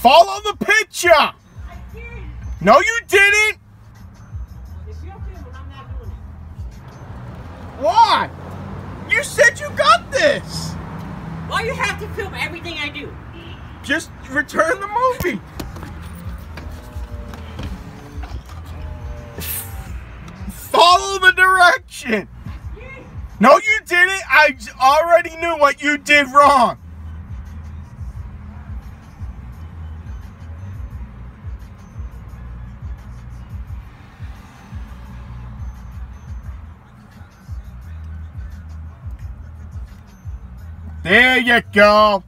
Follow the picture. I did. No, you didn't. If you're I'm not doing it. Why? You said you got this. Why you have to film everything I do? Just return the movie. Follow the direction. No, you didn't. I already knew what you did wrong. There you go.